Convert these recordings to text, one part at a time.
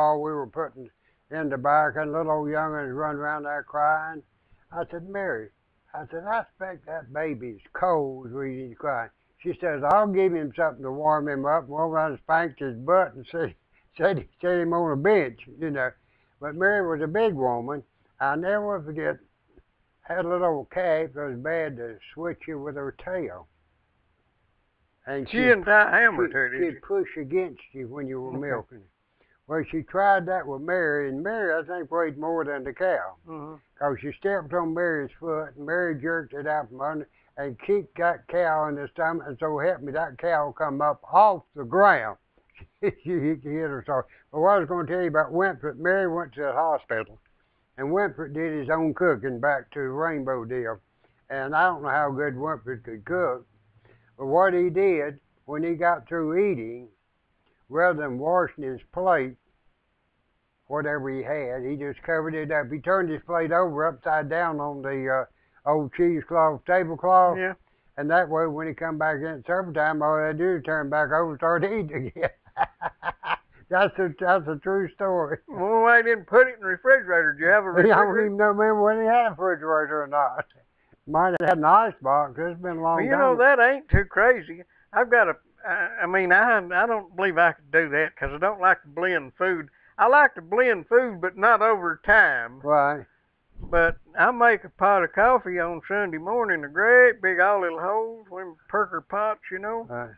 all we were putting in the back, and little old young'uns run around there crying. I said, Mary, I said, I expect that baby's cold when he's crying. She says, I'll give him something to warm him up. Well, I spanked his butt and said, said, set him on a bench, you know. But Mary was a big woman. I'll never forget, had a little old calf that was bad to switch you with her tail. And she didn't tie a hammer to it, She'd push against you when you were okay. milking. Well, she tried that with Mary, and Mary, I think, weighed more than the cow. Because mm-hmm. she stepped on Mary's foot, and Mary jerked it out from under and kicked that cow in the stomach, and so help me, that cow come up off the ground. she hit her so. But what I was going to tell you about Winthrop, Mary went to the hospital, and Winthrop did his own cooking back to the Rainbow deal. And I don't know how good Winthrop could cook, but what he did when he got through eating, rather than washing his plate, whatever he had, he just covered it up. He turned his plate over upside down on the uh, old cheesecloth tablecloth. Yeah. And that way, when he come back in at supper time, all they do is turn back over and start eating again. that's a that's a true story. Well, why didn't put it in the refrigerator? Did you have a refrigerator? I don't even know remember when he had a refrigerator or not. Might have had an ice box. It's been a long well, you time. know that ain't too crazy. I've got a. I mean, I I don't believe I could do that because I don't like to blend food. I like to blend food, but not over time. Right. But I make a pot of coffee on Sunday morning, a great big all little holes, them perker pots, you know. Right.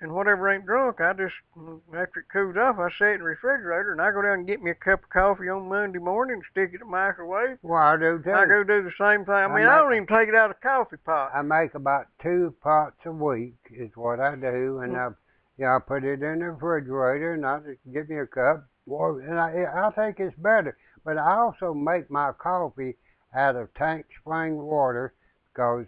And whatever ain't drunk, I just after it cools off, I set it in the refrigerator, and I go down and get me a cup of coffee on Monday morning, stick it in the microwave. Well, I do too. I go do the same thing. I mean, I, make, I don't even take it out of the coffee pot. I make about two pots a week, is what I do, and mm-hmm. I, yeah, I put it in the refrigerator, and I just get me a cup. Well, and I, I think it's better. But I also make my coffee out of tank spring water because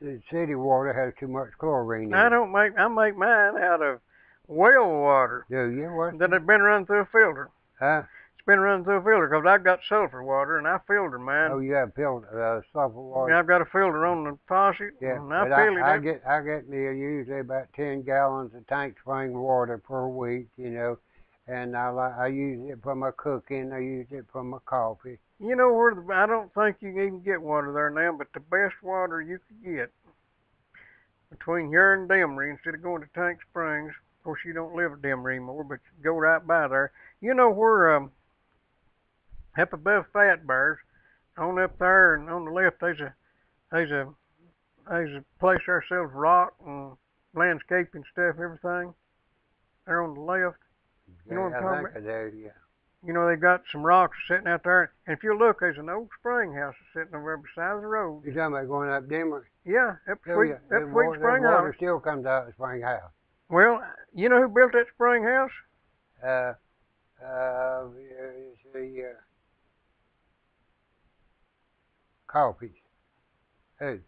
the city water has too much chlorine in it. I don't make. I make mine out of well water. Do you? What? That has been run through a filter. Huh? It's been run through a filter because I've got sulfur water and I filter mine. Oh, you have filter uh, sulfur water. Yeah, I've got a filter on the faucet. Yeah, and I but I, it I get I get me usually about ten gallons of tank spring water per week. You know, and I I use it for my cooking. I use it for my coffee. You know where the, I don't think you can even get water there now, but the best water you could get between here and Demery, instead of going to Tank Springs, of course you don't live at Demery anymore, but you go right by there. You know where um, up above Fat Bears, on up there and on the left, there's a there's a there's a place ourselves rock and landscaping stuff, everything. There on the left. You know what I'm talking about? Do, yeah. You know, they've got some rocks sitting out there. And if you look, there's an old spring house sitting over beside the road. You're talking about going up Demery? Yeah, up oh, Sweet, yeah. up Sweet Spring water House. still comes out of the spring house. Well, you know who built that spring house? Uh, uh, the uh, coffee. Who?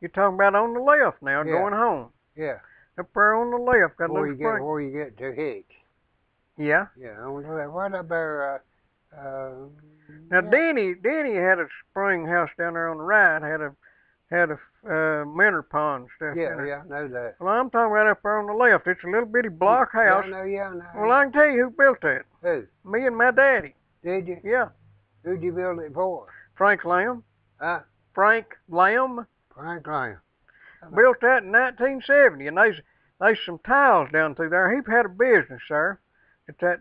You're talking about on the left now, yeah. going home. Yeah. Up there on the left, got a you spring. get where you get to Hicks. Yeah. Yeah, on the left. What about uh, uh, now yeah. Danny Denny had a spring house down there on the right. Had a had a uh, minnow pond stuff. Yeah, yeah, I know that. Well, I'm talking right up there on the left. It's a little bitty block yeah, house. I know, yeah, I know. Well, I can tell you who built that. Who? Me and my daddy. Did you? Yeah. Who'd you build it for? Frank Lamb. Huh? Frank Lamb. Frank Lamb. Built that in 1970, and there's there's some tiles down through there. He had a business, sir. At that,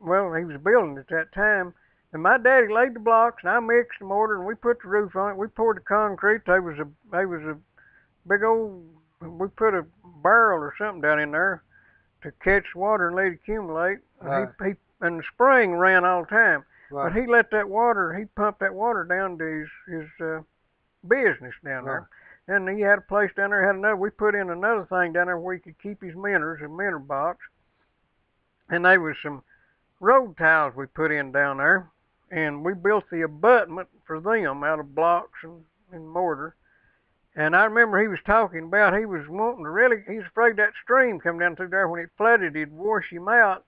well, he was building at that time. And my daddy laid the blocks, and I mixed the mortar, and we put the roof on it. We poured the concrete. There was a, there was a big old, we put a barrel or something down in there to catch water and let it accumulate. Right. And he, he, and the spring ran all the time. Right. But he let that water, he pumped that water down to his, his uh, business down there. And he had a place down there, had another, we put in another thing down there where he could keep his minnows, a minnow box. And they was some road tiles we put in down there. And we built the abutment for them out of blocks and, and mortar. And I remember he was talking about he was wanting to really, he's afraid that stream come down through there when it flooded, it'd wash him out.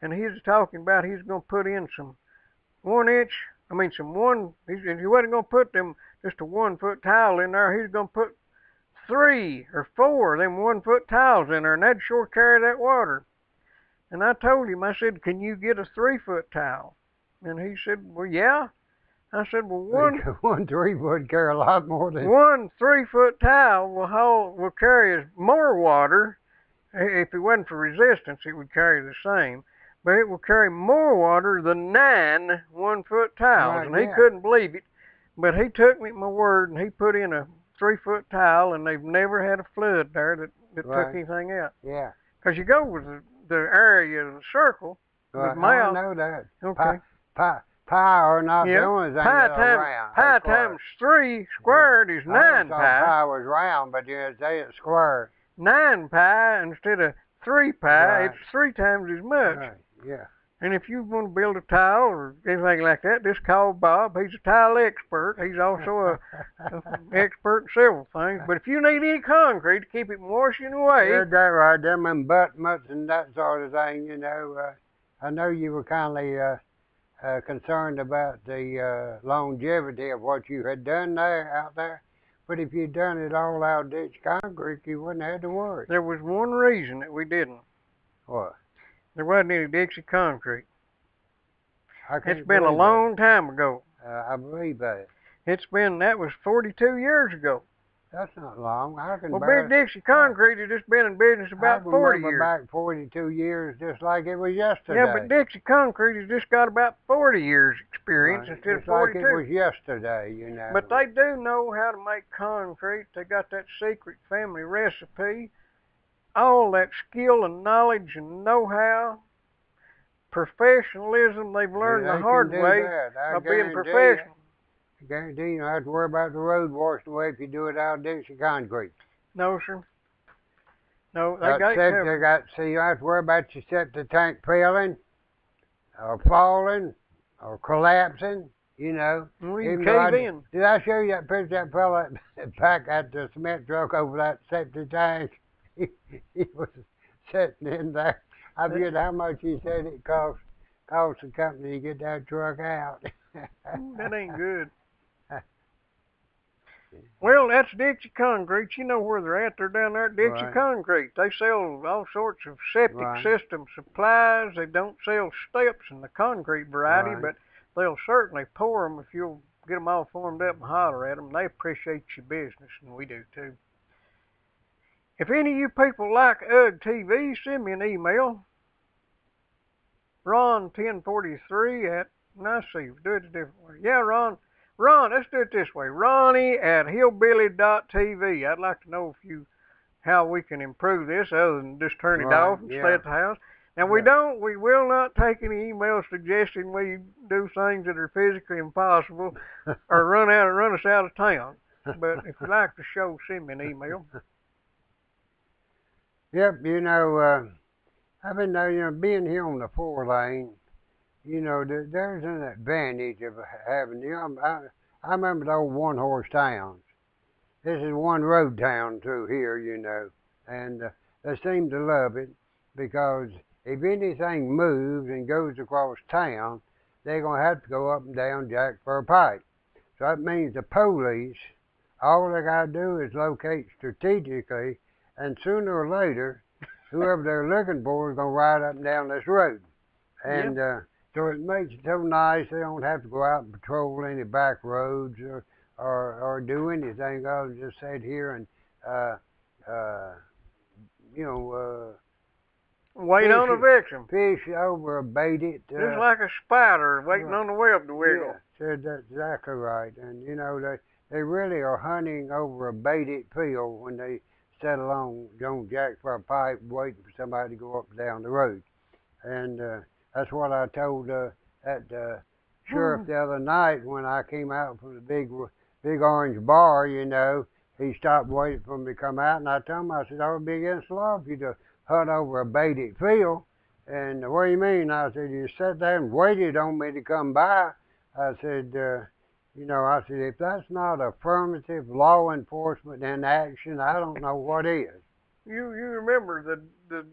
And he was talking about he's going to put in some one inch, I mean some one, he's, he wasn't going to put them just a one foot tile in there. He's going to put three or four of them one foot tiles in there, and that'd sure carry that water. And I told him, I said, can you get a three foot towel? And he said, well, yeah. I said, well, one one three foot carry a lot more than one three foot towel will hold will carry more water. If it wasn't for resistance, it would carry the same. But it will carry more water than nine one foot towels, Right, and he yeah. couldn't believe it. But he took me at my word, and he put in a three foot towel, and they've never had a flood there that that took anything out. yeah. Because you go with the, the area of the circle. Well, uh-huh, I house- know that. Okay. Pi, pi, pi are not Yeah. the only thing pi that times round. pi times three squared is I nine thought pi. pi was round, but you say it's square. Nine pi instead of three pi. Right. It's three times as much. Right. Yeah. And if you want to build a tile or anything like that, just call Bob. He's a tile expert. He's also a, a expert in several things. But if you need any concrete to keep it from washing away, Yeah, that right. Them abutments and that sort of thing, you know. Uh, I know you were kindly uh, uh, concerned about the uh, longevity of what you had done there out there. But if you'd done it all out ditch concrete, you wouldn't have to worry. there was one reason that we didn't. What? There wasn't any Dixie concrete. It's been a long time ago. Uh, I believe that. It's been that was 42 years ago. That's not long. I can Well, Big Dixie Concrete has just been in business about I 40 remember years. back 42 years, just like it was yesterday. Yeah, but Dixie Concrete has just got about 40 years experience Right, instead of just like 42. it was yesterday, you know. But they do know how to make concrete. They got that secret family recipe. All that skill and knowledge and know-how, professionalism they've learned They the hard way of being professional. You, I guarantee you don't have to worry about the road washed away if you do it out of Dixie concrete. No, sir. No, they Got got They got, so you don't have to worry about your septic tank failing, or falling, or collapsing, you know. Well, you can though I- cave in. Did I show you that picture of that fella back at the cement truck over that septic tank? He, he was sitting in there. I forget how much he said it cost cost the company to get that truck out. Mm, that ain't good. Well, that's Dixie Concrete. You know where they're at. They're down there at Dixie Right. Concrete. They sell all sorts of septic Right. system supplies. They don't sell steps in the concrete variety, Right. but they'll certainly pour them if you'll get them all formed up and holler at them. They appreciate your business, and we do too. If any of you people like UGG TV, send me an email. Ron1043 at, now see, do it a different way. Yeah, Ron, Ron, let's do it this way. Ronnie at hillbilly.tv. I'd like to know if you how we can improve this other than just turn it Right, off and stay at the house. And we Yeah. don't, we will not take any emails suggesting we do things that are physically impossible or run out run us out of town. But if you like the show, send me an email. Yep, you know, uh, I've been, uh, you know, being here on the four lane, you know, there, there's an advantage of having, you know, I, I remember the old one horse towns. This is one road town through here, you know, and uh, they seem to love it because if anything moves and goes across town, they're going to have to go up and down Jacksboro Pike. So that means the police, all they got to do is locate strategically and sooner or later, whoever they're looking for is going to ride up and down this road. And uh, so it makes it so nice they don't have to go out and patrol any back roads or or, or do anything other than just sit here and uh, uh, you know Wait on a victim. uh, fish over a baited. Uh, Just like a spider waiting right. on the web to wiggle. Yeah, said that's exactly right. And you know they they really are hunting over a baited field when they sit along Joan Jack for a pipe waiting for somebody to go up and down the road. And uh, that's what I told uh, that uh, sheriff the other night when I came out from the big big orange bar. You know, he stopped waiting for me to come out, and I told him I said I would be against the law if you to hunt over a baited field. And what do you mean? I said, you sat there and waited on me to come by. I said, uh, you know, I said, if that's not affirmative law enforcement in action, I don't know what is. You you remember the the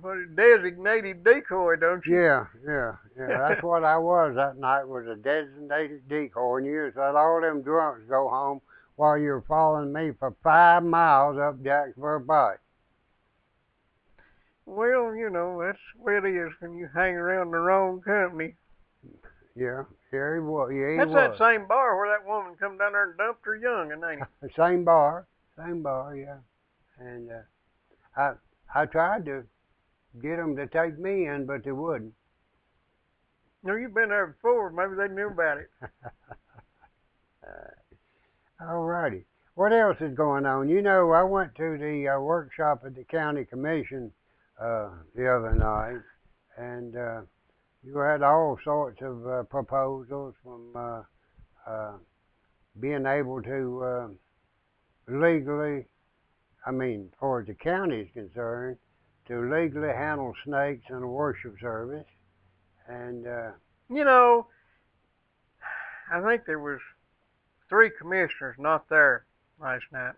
what designated decoy, don't you? Yeah, yeah, yeah. That's what I was that night was a designated decoy, and you let all them drunks go home while you were following me for five miles up Jacksboro Pike. Well, you know, that's the way it is when you hang around the wrong company. Yeah, he was. Yeah, he That's was. that same bar where that woman come down there and dumped her young, and ain't it? The same bar, same bar, yeah. And uh, I I tried to get them to take me in, but they wouldn't. No, you've been there before. Maybe they knew about it. All righty. What else is going on? You know, I went to the uh, workshop at the county commission uh, the other night, and uh, you had all sorts of uh, proposals from uh, uh, being able to uh, legally, I mean, as the county is concerned, to legally handle snakes in a worship service, and uh, You know, I think there was three commissioners not there last night.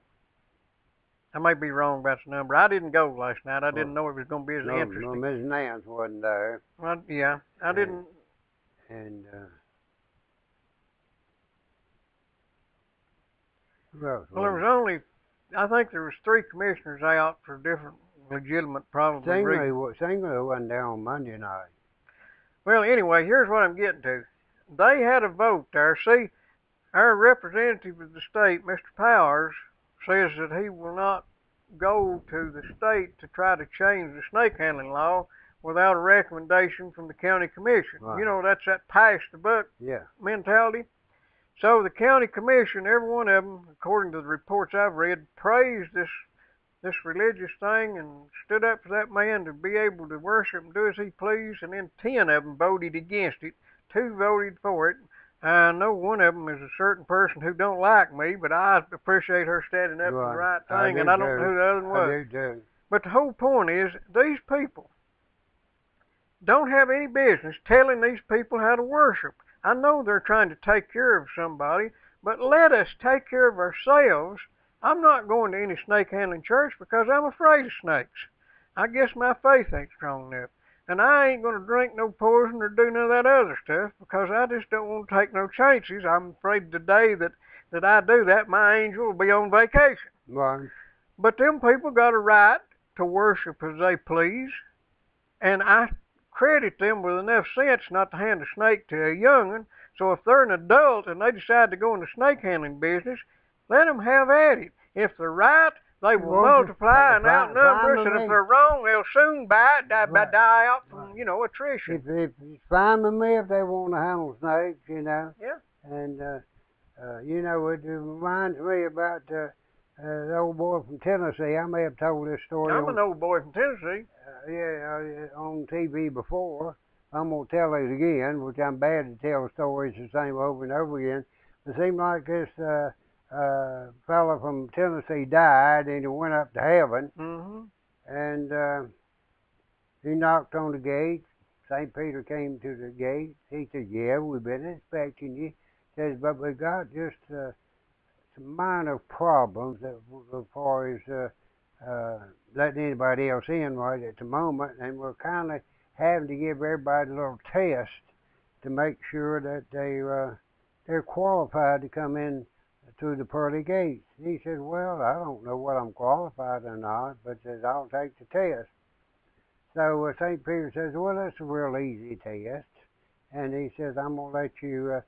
I may be wrong about the number. I didn't go last night. I didn't know it was going to be as no, no, interesting. Ms. Nance wasn't there, Well, yeah, I Yeah. didn't. and uh, who else Well, there was only. I think there was three commissioners out for different legitimate. Stingley, wa- Stingley wasn't there on Monday night. Well, anyway, here's what I'm getting to. They had a vote there. See, our representative of the state, Mr. Powers, says that he will not go to the state to try to change the snake handling law without a recommendation from the county commission. Right. You know, that's that pass the buck Yeah, mentality. So the county commission, every one of them, according to the reports I've read, praised this this religious thing and stood up for that man to be able to worship and do as he pleased. And then ten of them voted against it. Two voted for it. I know one of them is a certain person who don't like me, but I appreciate her standing up for the Right. right I thing, and I don't too. know who the other one was. I do too. But the whole point is, these people don't have any business telling these people how to worship. I know they're trying to take care of somebody, but let us take care of ourselves. I'm not going to any snake handling church because I'm afraid of snakes. I guess my faith ain't strong enough. And I ain't going to drink no poison or do none of that other stuff because I just don't want to take no chances. I'm afraid the day that, that I do that, my angel will be on vacation. Right. But them people got a right to worship as they please, and I credit them with enough sense not to hand a snake to a young'un. So if they're an adult and they decide to go in the snake handling business, let them have at it. If they're right, they will multiply and outnumber us, and if they're wrong, they'll soon die, die, Right. die out from, Right. you know, attrition. If, if it's fine with me if they want to handle snakes, you know. Yeah. And uh, uh, you know, it reminds me about uh, uh, the old boy from Tennessee. I may have told this story I'm on, an old boy from Tennessee. uh, yeah, uh, on TV before. I'm gonna tell it again, which I'm bad to tell stories the same over and over again. It seemed like this uh, uh, fella from Tennessee died, and he went up to heaven, hmm and uh, he knocked on the gate. St. Peter came to the gate. He said, "Yeah, we've been inspecting you." He Says, "But we got just uh, some minor problems that, as far as uh, uh, letting anybody else in right at the moment, and we're kind of having to give everybody a little test to make sure that they uh, they're qualified to come in through the pearly gates." He said, "Well, I don't know what I'm qualified or not, but says I'll take the test." So uh, St. Peter says, "Well, that's a real easy test," and he says, "I'm gonna let you." Uh,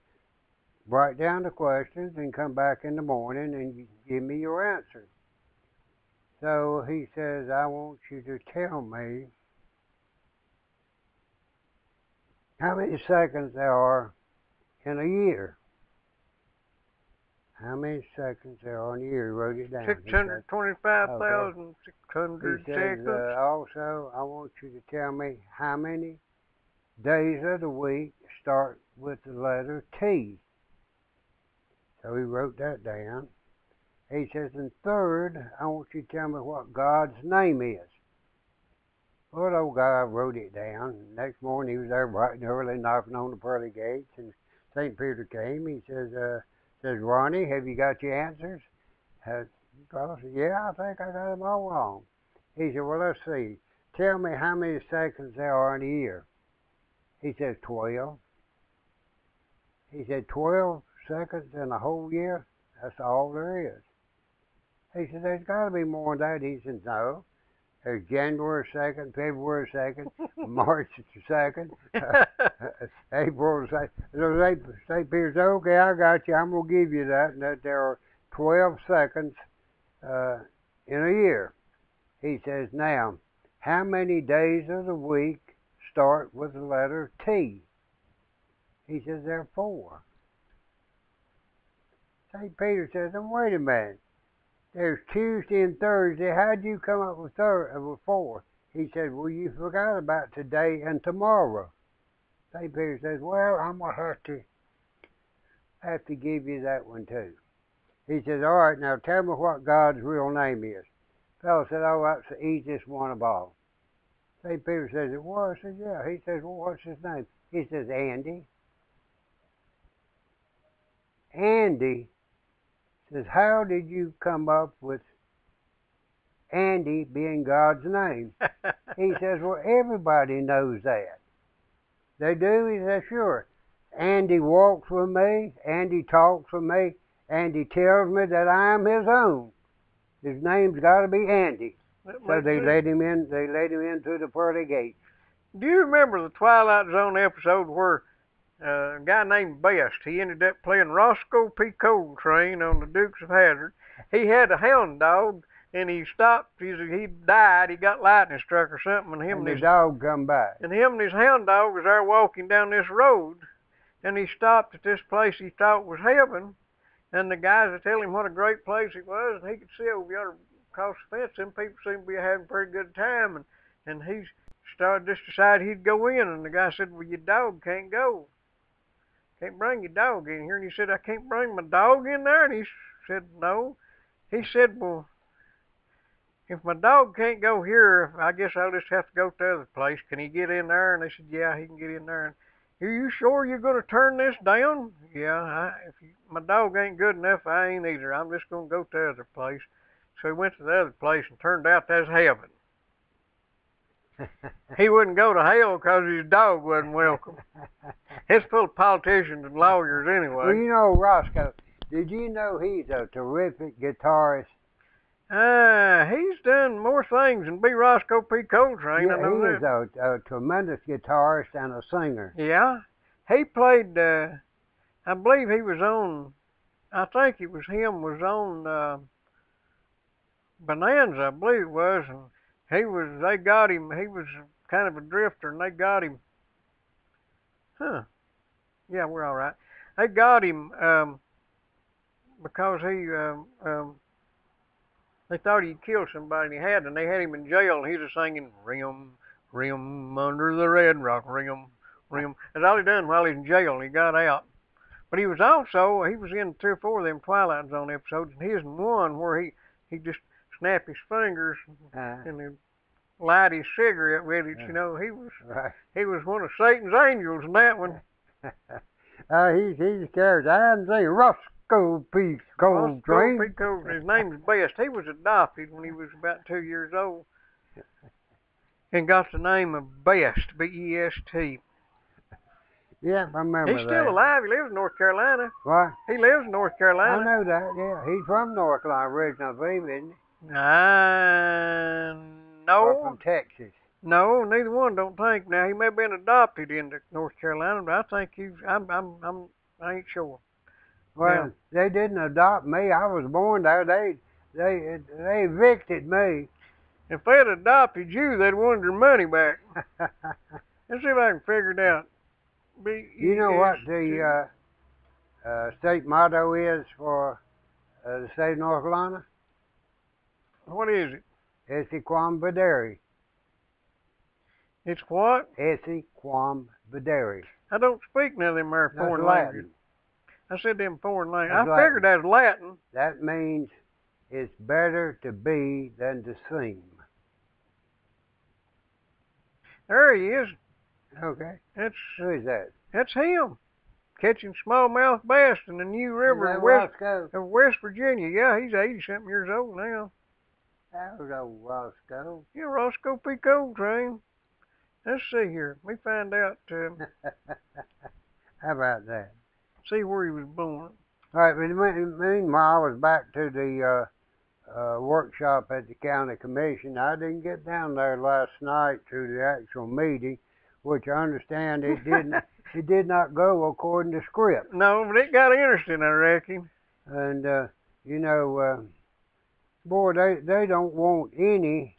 write down the questions and come back in the morning and give me your answers. So he says, I want you to tell me how many seconds there are in a year. How many seconds there are year? He wrote it down. He Six said- hundred twenty-five thousand six hundred he says, seconds. uh, also, I want you to tell me how many days of the week start with the letter T. So he wrote that down. He says, and third, I want you to tell me what God's name is. Well, the old guy wrote it down. Next morning, he was there bright and early, knocking on the pearly gates, and St. Peter came. He says, uh, says, Ronnie, have you got your answers? Uh, I said, yeah, I think I got them all wrong. He said, well, let's see. Tell me how many seconds there are in a year. He says, 12. He said, 12 seconds in a whole year? That's all there is. He said, there's got to be more than that. He said, no. There's January 2nd, February 2nd, March 2nd, uh, April 2nd. So St. Peter said, okay, I got you. I'm going to give you that. And that there are 12 seconds uh, in a year. He says, now, how many days of the week start with the letter T? He says, there are four. St. Peter says, and wait a minute. There's Tuesday and Thursday. How'd you come up with, thir- uh, with four? He said, well, you forgot about today and tomorrow. St. Peter says, well, I'm to have to, have to give you that one too. He says, all right, now tell me what God's real name is. Fellow said, oh, that's the easiest one of all. St. Peter says, it was? I said, yeah. He says, well, what's his name? He says, Andy. Andy says, How did you come up with Andy being God's name? he says, Well, everybody knows that. They do? He says, Sure. Andy walks with me, Andy talks with me, Andy tells me that I am his own. His name's got to be Andy. So they let him in. They let him in through the pearly gate. Do you remember the Twilight Zone episode where uh, a guy named Best he ended up playing Roscoe P. Coltrane on the Dukes of Hazzard? He had a hound dog, and he stopped. He, he died. He got lightning struck or something, and him And and his dog come back. and him and his hound dog was there walking down this road, and he stopped at this place he thought was heaven, and the guys would tell him what a great place it was, and he could see over yonder across the fence, them people seemed to be having a pretty good time, and and he started just decided he'd go in, and the guy said, "Well, your dog can't go, can't bring your dog in here," and he said, "I can't bring my dog in there," and he said, "No," he said, "Well." If my dog can't go here, I guess I'll just have to go to the other place. Can he get in there? And they said, yeah, he can get in there. And are you sure you're going to turn this down? Yeah, I, if you, my dog ain't good enough, I ain't either. I'm just going to go to the other place. So he went to the other place and turned out that's heaven. He wouldn't go to hell because his dog wasn't welcome. It's full of politicians and lawyers anyway. well, you know Roscoe. Did you know he's a terrific guitarist? Uh, he's done more things than B. Roscoe P. Coltrane. I yeah, know he is a, a tremendous guitarist and a singer. Yeah, he played. Uh, I believe he was on. I think it was him was on uh, Bonanza. I believe it was, and he was. They got him. He was kind of a drifter, and they got him. Huh? Yeah, we're all right. They got him um, because he. Um, um, they thought he'd killed somebody, and he had, and they had him in jail, and he was singing "Rim, Rim under the Red Rock, Rim, Rim." That's all he done while he was in jail, and he got out. But he was also he was in three or four of them Twilight Zone episodes, and he was in one where he he just snapped his fingers Uh, and he light his cigarette with it. You know, he was right. he was one of Satan's angels in that one. uh, he's he's a character. I haven't seen Roscoe P. Roscoe Coltrane. P. Coltrane. His name's Best. He was adopted when he was about two years old, and got the name of Best, B-E-S-T. Yeah, I remember He's that. still alive. He lives in North Carolina. What? He lives in North Carolina. I know that. Yeah, he's from North Carolina originally, I believe, isn't he? Uh, Or no, from Texas. no, neither one. Don't think. Now he may have been adopted into North Carolina, but I think he's. I'm. I'm. I'm. I ain't sure. Well, they didn't adopt me. I was born there. They they they evicted me. If they'd adopted you, they'd wanted their money back. Let's see if I can figure it out. B you know what the uh, uh, state motto is for uh, the state of North Carolina? What is it? Esse quam videri. It's what? Esse quam videri. I don't speak none of them there That's foreign Latin. languages. I said them foreign languages. That's I figured that was Latin. That means it's better to be than to seem. There he is. Okay. That's Who is that? that's him. Catching smallmouth bass in the New River of West of West Virginia. Yeah, he's eighty something years old now. That was old Roscoe. Yeah, Roscoe P. Coltrane. Let's see here. Let me find out. Uh, How about that? see where he was born. All right, meanwhile, I was back to the uh, workshop at the county commission. I didn't get down there last night to the actual meeting, which I understand it didn't. it did not go according to script. No, but it got interesting, I reckon. And uh, you know, uh, boy, they they don't want any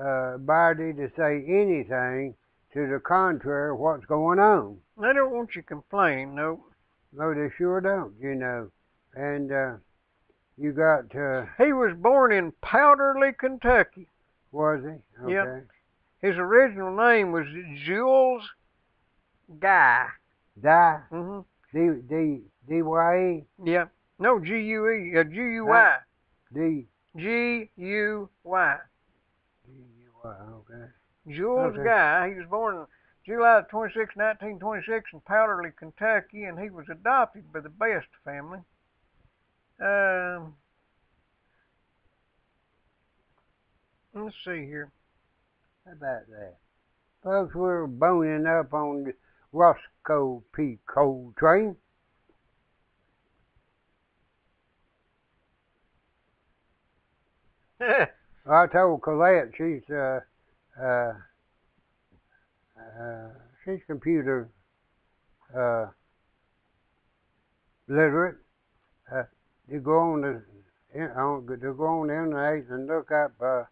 uh, body to say anything to the contrary of what's going on. They don't want you to complain, no. No, they sure don't. You know, and uh, you got. Uh, He was born in Powderly, Kentucky. was he? Okay. Yep. His original name was Jules Guy. Die. hmm D D D Y E Yeah. No, G U E, uh, G U Y. D G U Y. D U Y. Okay. Jules Okay. Guy. He was born July 26, 1926 in Powderly, Kentucky, and he was adopted by the Best family. Um, let's see here. How about that? Folks, we're boning up on the Roscoe P. Coltrane. I told Colette she's uh uh uh she's computer uh literate. Uh, you go on the in- on to go on the internet and look up uh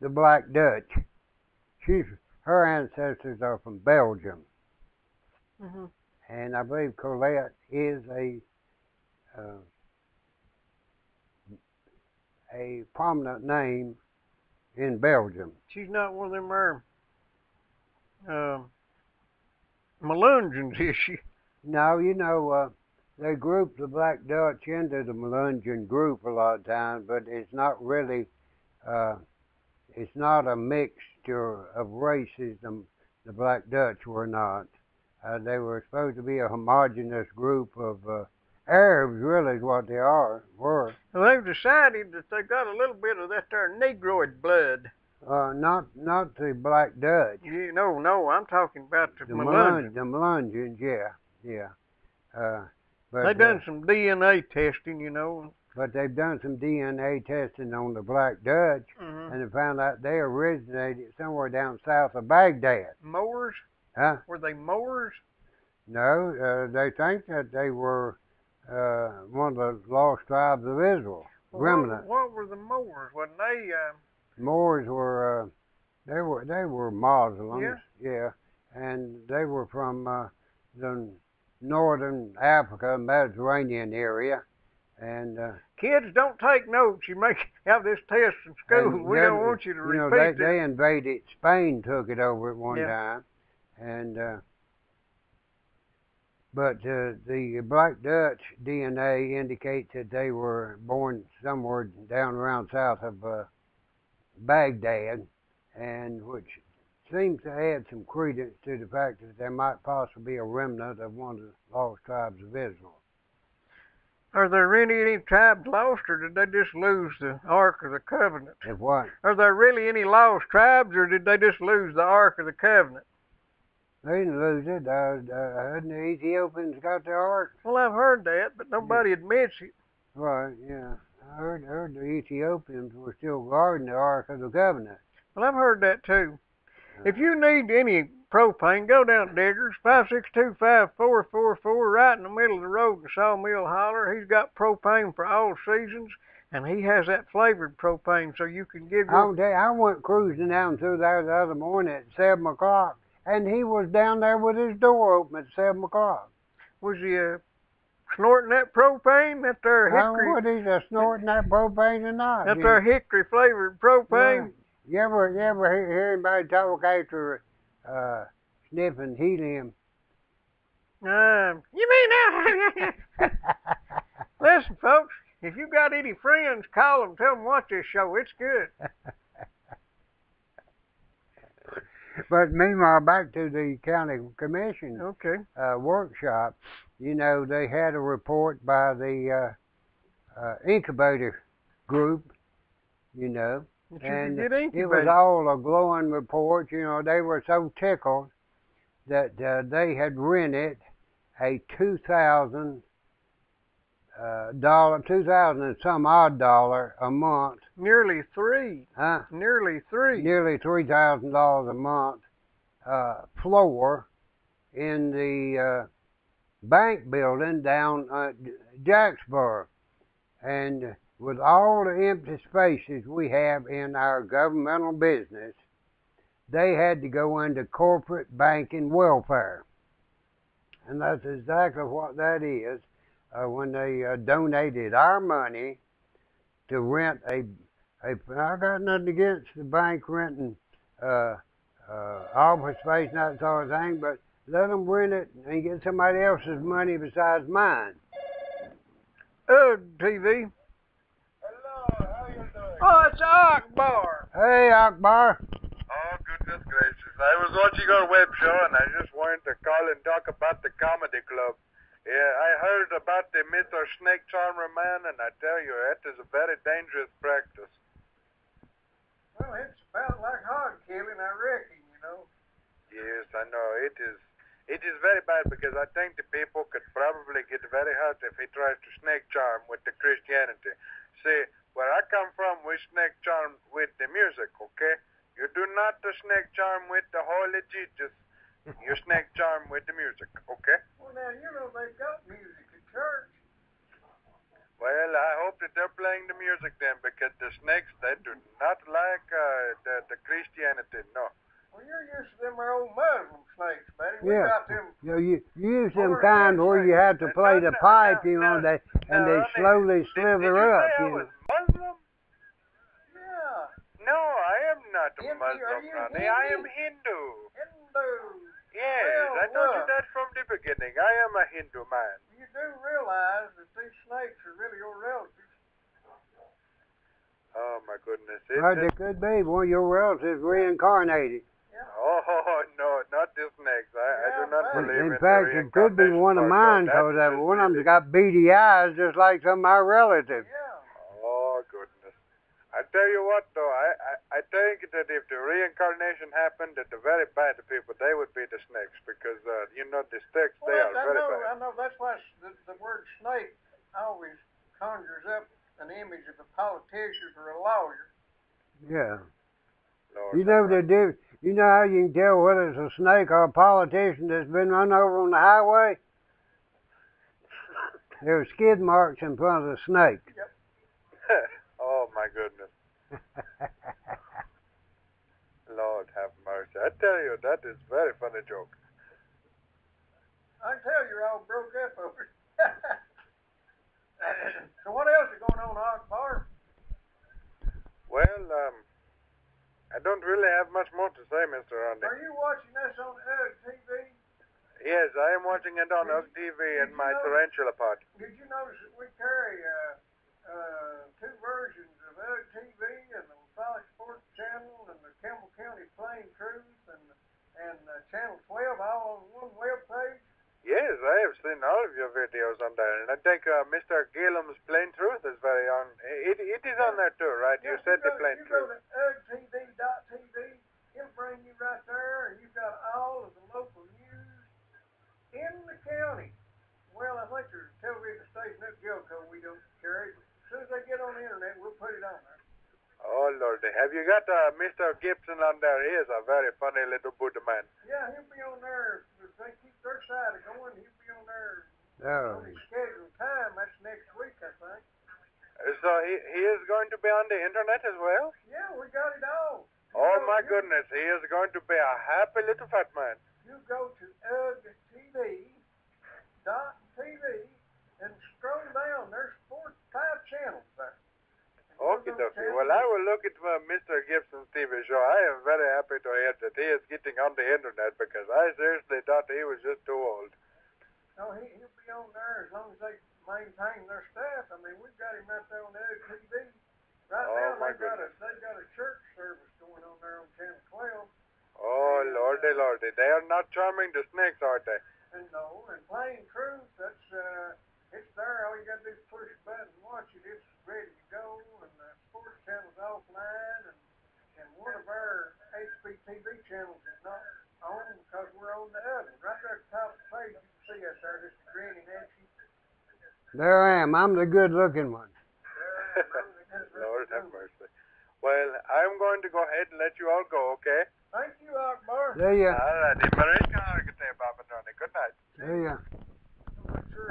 the Black Dutch. She's her ancestors are from Belgium, hmm and I believe Colette is a uh, a prominent name in Belgium. She's not one of them er, um, Melungeons, is she? No, you know, uh, they group the Black Dutch into the Melungeon group a lot of times, but it's not really, uh, it's not a mixture of races. The, the Black Dutch were not. Uh, they were supposed to be a homogeneous group of uh, Arabs, really, is what they are, were. Well, they've decided that they got a little bit of that there Negroid blood. Uh, not not the Black Dutch. You no, no, I'm talking about the, The Melungeons. The Melungeons, yeah, yeah. Uh, but, They done uh, some DNA testing, you know. but they've done some DNA testing on the Black Dutch, hmm and they found out they originated somewhere down south of Baghdad. Moors? Huh? Were they Moors? No, uh, they think that they were uh, one of the lost tribes of Israel. Well, Remnant. What, what were the Moors? Wasn't they? Uh, Moors were uh, they were they were Muslims. Yeah. yeah, and they were from uh, the northern Africa, Mediterranean area, and uh, kids don't take notes. You make have this test in school. We don't want you to you know, they, it. they invaded Spain, took it over at one Yeah. time, and uh, but uh, the Black Dutch DNA indicates that they were born somewhere down around south of uh, Baghdad, and which seems to add some credence to the fact that there might possibly be a remnant of one of the lost tribes of Israel. Are there really any tribes lost, or did they just lose the Ark of the Covenant? If what? Are there really any lost tribes, or did they just lose the Ark of the Covenant? They didn't lose it. Uh, uh, hadn't the Ethiopians got the ark? Well, I've heard that, but nobody admits it. Right, yeah. I heard, heard the Ethiopians were still guarding the Ark of the Covenant. Well, I've heard that too. If you need any propane, go down to Diggers, 5625444, right in the middle of the road in Sawmill Holler. He's got propane for all seasons, and he has that flavored propane so you can give your... day, I went cruising down through there the other morning at 7 o'clock, and he was down there with his door open at 7 o'clock. Was he uh, snorting that propane? That there I don't know hickory, what he's a snorting that propane or not. that you there hickory flavored propane? Right. You ever, you ever hear, hear anybody talk after uh, sniffing helium? Um, you mean now? Listen, folks, if you've got any friends, call them, tell them watch this show. It's good. but meanwhile, back to the county commission. Okay. uh, workshop, you know, they had a report by the uh, uh, incubator group, you know, you and get it was all a glowing report. You know, they were so tickled that uh, they had rented a 2,000 uh, dollar, two thousand and some odd dollar a month, Nearly three. huh? Nearly three. Nearly three thousand dollars a month uh, floor in the uh, bank building down uh, Jacksboro, and with all the empty spaces we have in our governmental business, they had to go into corporate banking welfare. And that's exactly what that is. Uh, when they uh, donated our money to rent a, a, I got nothing against the bank renting uh, uh, office space and that sort of thing, but let them rent it and get somebody else's money besides mine. Ugh, TV. Hello, how you doing? Oh, it's Akbar. Hey, Akbar. Oh, goodness gracious. I was watching our web show and I just wanted to call and talk about the comedy club. Yeah, I heard about the Mr. Snake Charmer man and I tell you, it is a very dangerous practice. Well, it's about like hog killing, I reckon, you know. Yes, I know. It is it is very bad because I think the people could probably get very hurt if he tries to snake charm with the Christianity. See, where I come from, we snake charm with the music, okay? You do not the snake charm with the holy Jesus. You snake charm with the music, okay? Well, now, you know they've got music at church. Well, I hope that they're playing the music then because the snakes, they do not like uh, the, the Christianity, no. Well, you're used to them old Muslim snakes, buddy. We Yeah. got them. You know, you you use them kind here, where you have to play no, the pipe, no, you know, no, they and they slowly Did, slither did you up, say I you know. was Muslim? Yeah. No, I am not a Hindu- Muslim, are you I am Hindu? Hindu. Hindu. Yes, Well, I told you that from the beginning. I am a Hindu man. You do realize that these snakes are really your relatives. Oh my goodness. It Right, is- there could be one of your relatives reincarnated. oh no, not the snakes. I, I do not but- believe In in fact, it could be one of mine, though. because That is one of them's got beady eyes, just like some of my relatives. Yeah. Goodness. I tell you what though, I, I, I think that if the reincarnation happened, that the very bad people, they would be the snakes because uh, you know the snakes, they Well, are I very know, bad. I know. That's why the, the word snake always conjures up an image of a politician or a lawyer. Yeah. Lord You know have the diff- You know how you can tell whether it's a snake or a politician that's been run over on the highway? There are skid marks in front of the snake. mercy. My goodness. Lord have mercy. I tell you, that is a very funny joke. I tell you're all broke up over it. so what else is going on, Akbar? Well, um, I don't really have much more to say, Mr. Randy. Are you watching us on UG TV? Yes, I am watching it on UG TV in my you know- tarantula pod. Did you notice that we carry uh, uh, two versions UG TV and the Fox Sports Channel and the Campbell County Plain Truth and and uh, Channel 12 all on one web page? Yes, I have seen all of your videos on there, and I think uh, Mr. Gillum's Plain Truth is very on. It, it is on there too, right? You Yeah, said the go, Plain you go to UGTV.tv, it'll bring you right there, and you've got all of the local news in the county. Well, I think there's a television station up Jericho we don't carry. But as soon as they get on the internet, we'll put it on there. Oh Lordy, have you got uh, Mr. Gibson on there? He is a very funny little Buddha man. Yeah, he'll be on there. If they keep their side going, he'll be on there Oh, on his scheduled time. That's next week, I think. So he he is going to be on the internet as well? Yeah, we got it all. You Oh go- my goodness, he is going to be a happy little fat man. You go to UGTV.tv and scroll down. There's four, five channels there. And one of okay. Well, I will look at uh, Mr. Gibson's TV show. I am very happy to hear that he is getting on the internet because I seriously thought he was just too old. No, he, he'll be on there as long as they maintain their staff. I mean, we've got him right there on the TV. Right Oh, now, they've got, a, they've got a church service going on there on Channel 12. Oh, lordy, lordy. They are not charming the snakes, are they? And no, and Plain Truth, that's, uh, it's there. All you got to do is push a button and watch it. It's ready to go. And sports channel's offline. And, and one of our HBTV channels is not on because we're on the other. Right there at the top of the page, you can see us there just grinning at you. There I am. I'm the good-looking one. Lord have mercy. Well, I'm going to go ahead and let you all go, okay? Thank you, Akbar. See ya. All righty. Marika Hargate, Baba Johnny. Good night. See ya.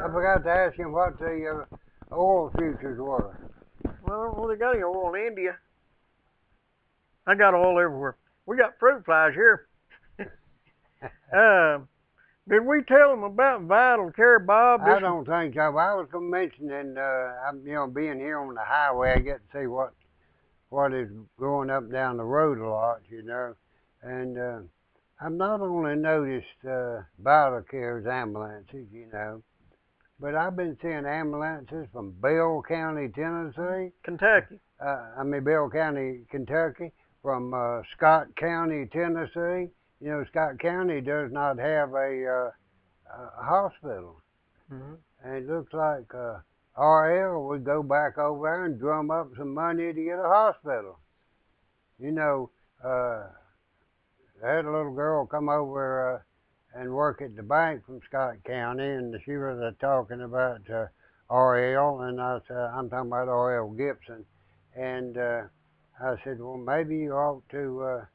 I forgot to ask him what the uh, oil futures were. Well, well, they got any oil in India. I got oil everywhere. We got fruit flies here. uh, did we tell them about Vital Care, Bob? I don't think so. I was mentioning, uh, you know, being here on the highway, I get to see what what is going up down the road a lot, you know. And uh, I've not only noticed uh, Vital Care's ambulances, you know, but I've been seeing ambulances from Bell County, Tennessee. Kentucky. Uh, I mean, Bell County, Kentucky, from uh, Scott County, Tennessee. You know, Scott County does not have a, uh, a hospital. Mm-hmm. And it looks like uh, RL would go back over there and drum up some money to get a hospital. You know, uh, I had a little girl come over uh, and work at the bank from Scott County, and she was uh, talking about uh, RL, and I said, I'm talking about RL Gibson. And uh, I said, well, maybe you ought to uh,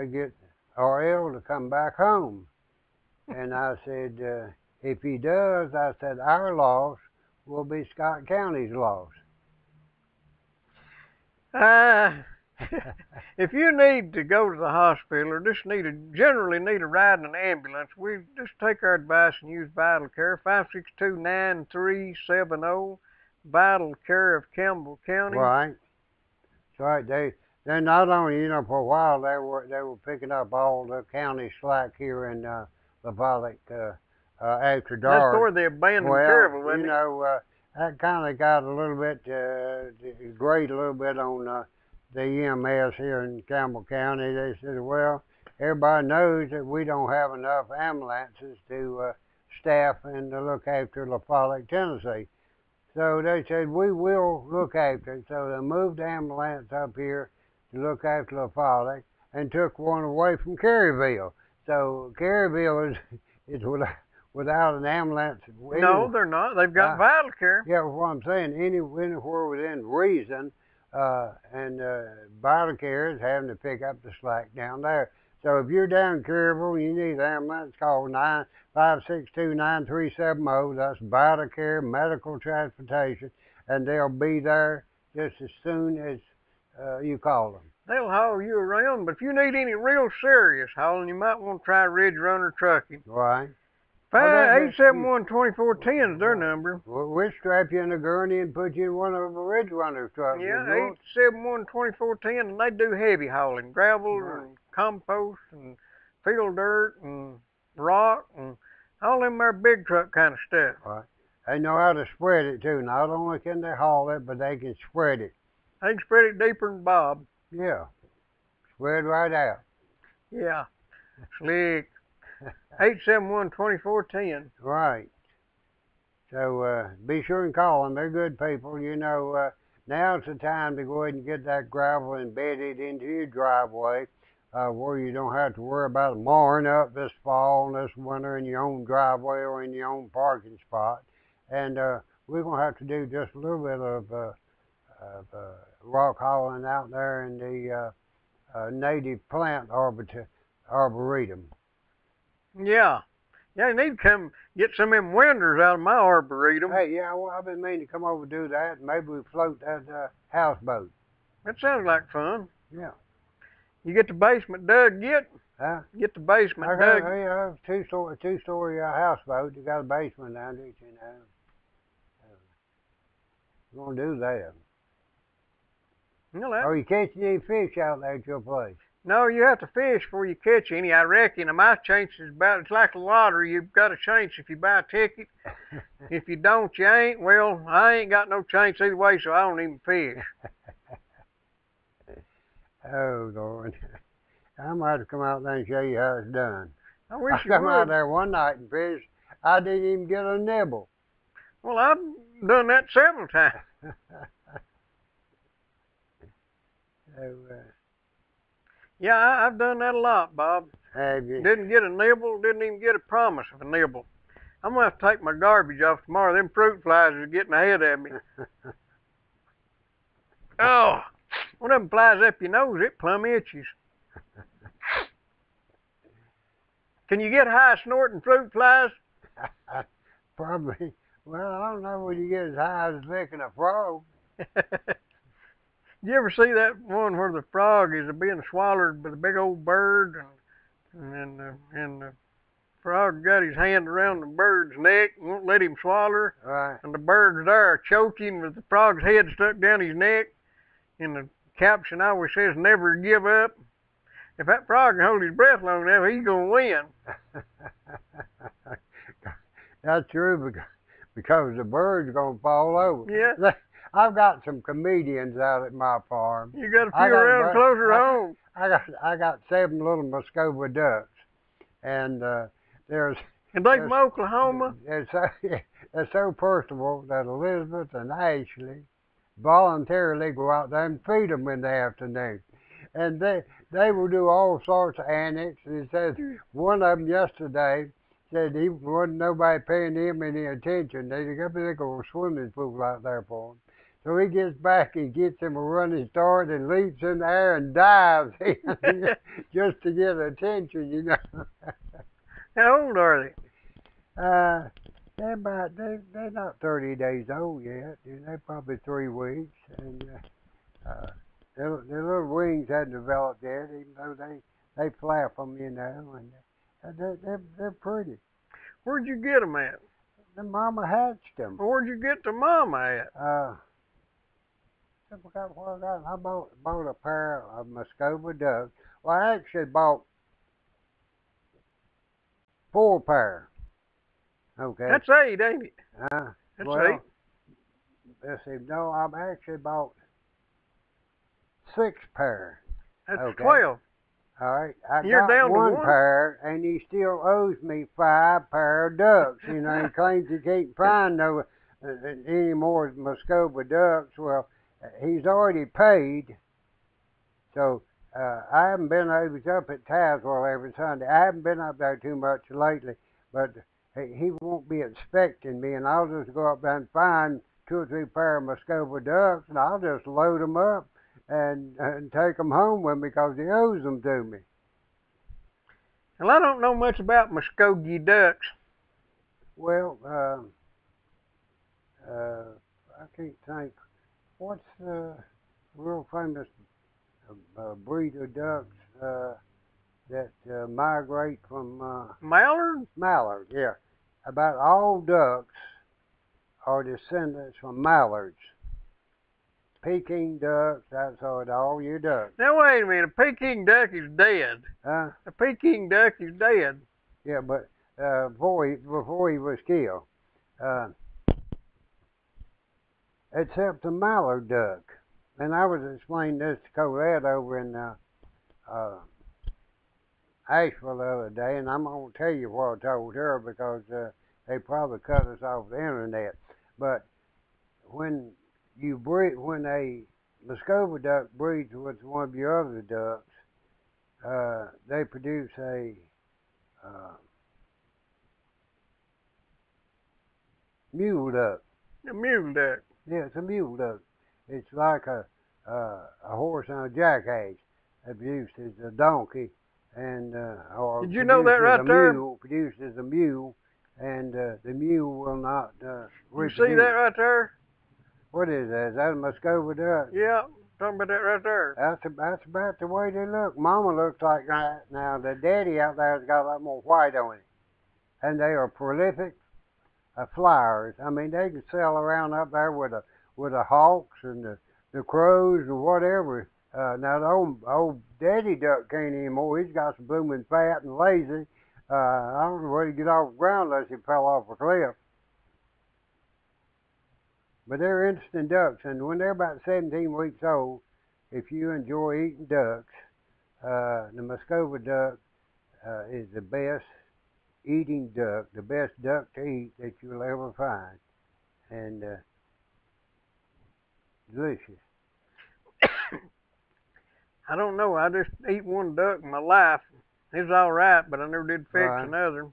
uh, get RL to come back home. and I said, uh, if he does, I said, our loss will be Scott County's loss. Uh, if you need to go to the hospital or just need a generally need a ride in an ambulance, we just take our advice and use Vital Care five six two nine three seven zero. Vital Care of Campbell County. Right. That's right. They they not only you know for a while they were they were picking up all the county slack here in uh, Lavalley uh, uh, after That's dark. toward the abandoned well, caravan, wasn't you it? know uh, that kind of got a little bit uh, grayed a little bit on uh, the EMS here in Campbell County. They said, well, everybody knows that we don't have enough ambulances to uh, staff and to look after LaFollette, Tennessee. So they said, we will look after it. So they moved the ambulance up here to look after LaFollette and took one away from Caryville. So Caryville is, is without, without an ambulance. No, they're not. They've got Uh, Vital Care. Yeah, what I'm saying, any, anywhere within reason, uh, and uh, Vital Care is having to pick up the slack down there. So if you're down and you need an ambulance, call nine five six two nine three seven zero. That's Vital Care Medical Transportation, and they'll be there just as soon as uh, you call them. They'll haul you around, but if you need any real serious hauling, you might want to try Ridge Runner Trucking. Right? Five eight seven one twenty four ten is their number. We'll, we'll strap you in a gurney and put you in one of the Ridge Runner trucks. Yeah, eight seven one twenty four ten, and they do heavy hauling, gravel Right. and compost and field dirt and rock and all them there big truck kind of stuff. Right. They know how to spread it too. Not only can they haul it, but they can spread it. They can spread it deeper than Bob. Yeah. Spread right out. Yeah, slick. Eight seven one twenty four ten. Right. So uh, be sure and call them. They're good people. You know, uh, now's the time to go ahead and get that gravel embedded into your driveway uh, where you don't have to worry about marring up this fall and this winter in your own driveway or in your own parking spot. And uh, we're going to have to do just a little bit of, uh, of uh, rock hauling out there in the uh, uh, native plant arbiter- arboretum. Yeah. Yeah, you need to come get some of them winders out of my arboretum. Hey, yeah, well, I've been meaning to come over and do that. Maybe we float that uh, houseboat. That sounds like fun. Yeah. You get the basement dug yet? Huh? Get the basement I got dug. a yeah, two story two story uh, houseboat. You got a basement under it, you know. Uh, we're gonna do that. No, that- Are you catching any fish out there at your place? No, you have to fish before you catch any. I reckon. And my chance is about it's like a lottery. You've got a chance if you buy a ticket. If you don't, you ain't. Well, I ain't got no chance either way, so I don't even fish. oh Lord. I might have come out there and show you how it's done. I wish I you come out there one night and fish. I didn't even get a nibble. Well, I've done that several times. so, uh, Yeah, I, I've done that a lot, Bob. have you? Didn't get a nibble. Didn't even get a promise of a nibble. I'm gonna have to take my garbage off tomorrow. Them fruit flies are getting ahead of me. Oh, one of them flies up your nose, it plumb itches. Can you get high snorting fruit flies? Probably. Well, I don't know when you get as high as licking a frog. you ever see that one where the frog is being swallowed by the big old bird, and and uh, and the frog got his hand around the bird's neck and won't let him swallow her, Right. and the bird's there choking with the frog's head stuck down his neck, and the caption always says "Never give up." If that frog can hold his breath long enough, he's gonna win. That's true because, because the bird's gonna fall over. Yeah. I've got some comedians out at my farm. You got a few around closer I- home. I got I got seven little Muscova ducks, and uh, there's And they from Oklahoma. It's so, it's so personable that Elizabeth and Ashley voluntarily go out there and feed them in the afternoon. And they they will do all sorts of antics. And he says one of them yesterday said he wasn't nobody paying him any attention. They got a big old swimming pool out there for him. So he gets back and gets him a running start and leaps in the air and dives in just to get attention, you know. How old are they? Uh, they're about they they're not thirty days old yet. They're probably three weeks, and uh, uh, their their little wings hadn't developed yet, even though they they flap them, you know, and uh, they're they're they're pretty. Where'd you get them at? The mama hatched them. Where'd you get the mama at? Uh, I forgot what I got. I bought bought a pair of Muscova ducks. Well, I actually bought four pair. Okay. That's eight, ain't it? Uh, That's well, eight. Let's see. No, I've actually bought six pair. That's okay. twelve. All right. I You're got down to one one? pair, and he still owes me five pair of ducks. You know, he claims he can't find no uh, any more Muscova ducks. Well, he's already paid, so uh, I haven't been. Was up at Tazewell every Sunday. I haven't been up there too much lately, but he he won't be expecting me, and I'll just go up there and find two or three pair of Muscova ducks, and I'll just load them up and and take them home with me because he owes them to me. Well, I don't know much about Muskogee ducks. Well, uh, uh, I can't think. What's the real famous uh, breed of ducks uh, that uh, migrate from uh, Mallard? mallard? Yeah, about all ducks are descendants from mallards. Peking ducks, that's all, all your ducks. Now wait a minute. A Peking duck is dead. Huh? A Peking duck is dead. Yeah, but uh, before he before he was killed, uh, except the mallard duck, and I was explaining this to Colette over in uh, uh, Asheville the other day, and I'm gonna tell you what I told her because uh, they probably cut us off the internet. But when you breed, when a Muscova duck breeds with one of your other ducks, uh, they produce a uh, mule duck. A mule duck. Yeah, it's a mule duck. It's like a uh, a horse and a jackass. Produced as a donkey, and uh, or Did you know that right as a there? Mule, produced as a mule, and uh, the mule will not. Uh, You see that right there? What is that? Is that a Muscova duck? Yeah. Talking about that right there. That's that's about the way they look. Mama looks like that. Now the daddy out there's got a lot more white on it, and they are prolific uh, flyers. I mean, they can sail around up there with the with the hawks and the the crows and whatever. Uh, now the old old daddy duck can't anymore. He's got some blooming fat and lazy. Uh, I don't know where he get off the ground unless he fell off a cliff. But they're interesting ducks, and when they're about 17 weeks old, if you enjoy eating ducks, uh, the Muscova duck uh, is the best eating duck, the best duck to eat that you'll ever find, and uh, delicious. I don't know. I just eat one duck in my life. It was all right, but I never did fix Right. another.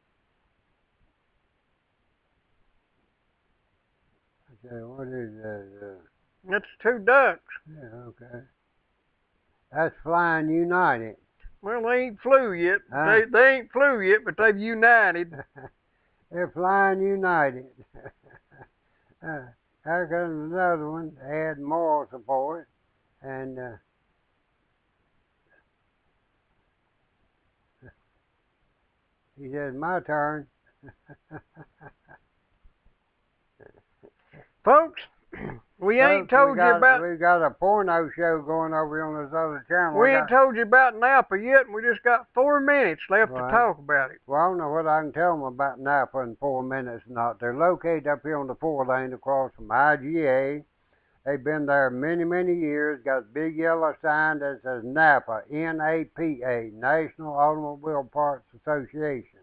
uh, what is that? Uh, That's two ducks. yeah, okay. That's Flying United. Well, they ain't flew yet. Huh? They they ain't flew yet, but they've united. They're Flying United. uh, there comes another one. Had moral support, and uh, he says, "My turn." Folks, we ain't Folks, told we got, you about We got a porno show going over on this other channel. we I ain't got- told you about Napa yet, and we just got four minutes left Right. to talk about it. Well, I don't know what I can tell them about Napa in four minutes or not. They're located up here on the four lane across from IGA. They've been there many, many years. Got a big yellow sign that says NAPA, N-A-P-A, National Automobile Parts Association.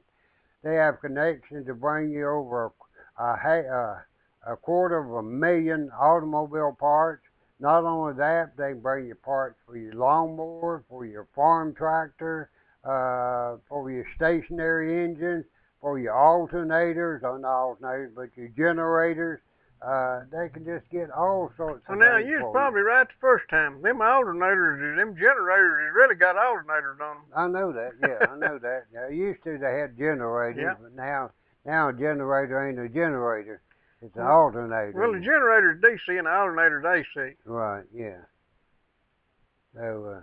They have connections to bring you over a, a, a, a quarter of a million automobile parts. Not only that, they bring you parts for your lawnmower, for your farm tractor, uh, for your stationary engines, for your alternators, or not alternators, but your generators. Uh, they can just get all sorts So of now you was probably right the first time. Them alternators, them generators, has really got alternators on them. I know that. Yeah, I know that. Yeah, used to they had generators, Yeah. but now now a generator ain't a generator. It's an alternator. Well, the generator's DC and the alternator's AC. Right. Yeah. So uh,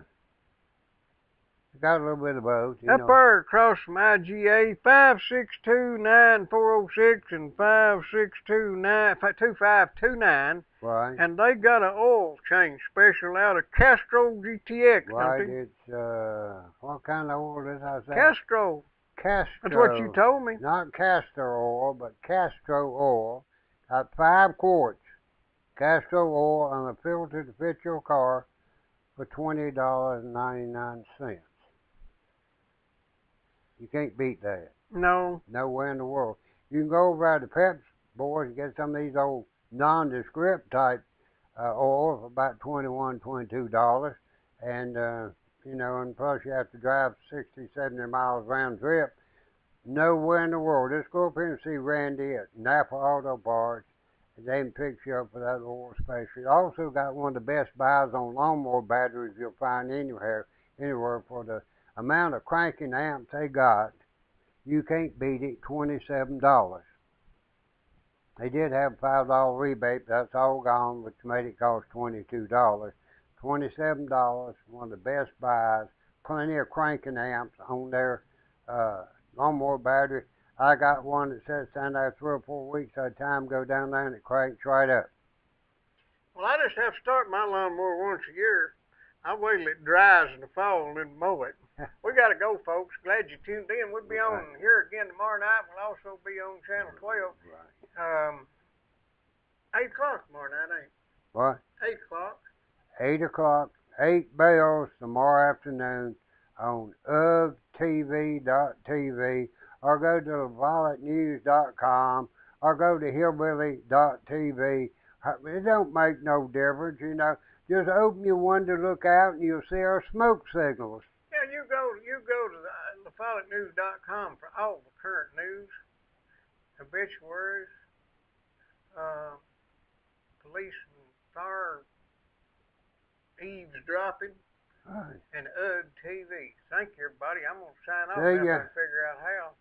got a little bit of both. You Up know. there across from IGA, five six two nine four zero six and five six two nine two five two nine, Right. and they got an oil change special out of Castro GTX. Right. It's uh, what kind of oil is I say? Castro. Castro. That's what you told me. Not castor oil, but Castro oil. Got five quarts. Castro oil and a filter to fit your car for twenty dollars and ninety nine cents. You can't beat that. No. Nowhere in the world. You can go over to Pepsi boys and get some of these old nondescript type uh, oil for about twenty-one, twenty-two dollars, and uh, you know, and plus you have to drive 60, 70 miles round trip. Nowhere in the world. Just go up here and see Randy at Napa Auto Parts, they can fix you up for that oil special. Also got one of the best buys on lawnmower batteries you'll find anywhere, anywhere for the amount of cranking amps they got. You can't beat it. Twenty-seven dollars. They did have a five dollar rebate, but that's all gone, which made it cost twenty-two dollars. Twenty-seven dollars, one of the best buys. Plenty of cranking amps on their uh, lawnmower battery. I got one that sits down there three or four weeks at a time. Go down there and it cranks right up. Well, I just have to start my lawnmower once a year. I wait till it dries in the fall and then mow it. we got to go, folks. Glad you tuned in. We'll be on here again tomorrow night. We'll also be on Channel 12. Right. Um, 8 o'clock tomorrow night, ain't What? 8 o'clock. eight o'clock, eight bells tomorrow afternoon on UGTV.tv or go to violetnews.com or go to hillbilly.tv. It don't make no difference, you know. Just open your window, look out, and you'll see our smoke signals. Yeah, you go you go to the thefilotnews.com for all the current news, obituaries, uh, police and fire eavesdropping, Right. and UG TV. Thank you, everybody. I'm gonna sign off There now you and figure out how.